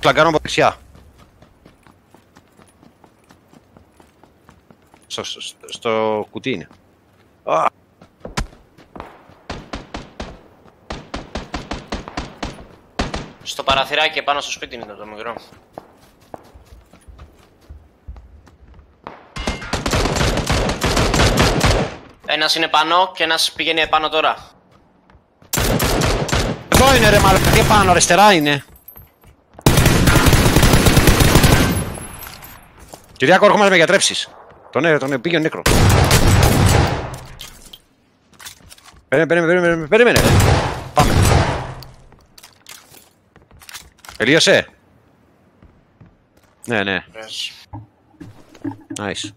Φλαγκάρω από δεξιά. Στο, στο, στο κουτί είναι. Α, Στο παραθυράκι πάνω στο σπίτι είναι το, το μικρό. Ένας είναι πάνω και ένας πηγαίνει επάνω τώρα. Εδώ είναι ρε μαλάκα, τι πάνω, αριστερά είναι. Κυριάκο, έρχομαι να με γιατρέψεις. Τον, ε, τον ε, πήγε ο νέκρο. Περίμενε, περίμενε, περίμενε, περίμενε. ρε. Πάμε. Τελείωσε. Ναι, ναι. Πες. Nice.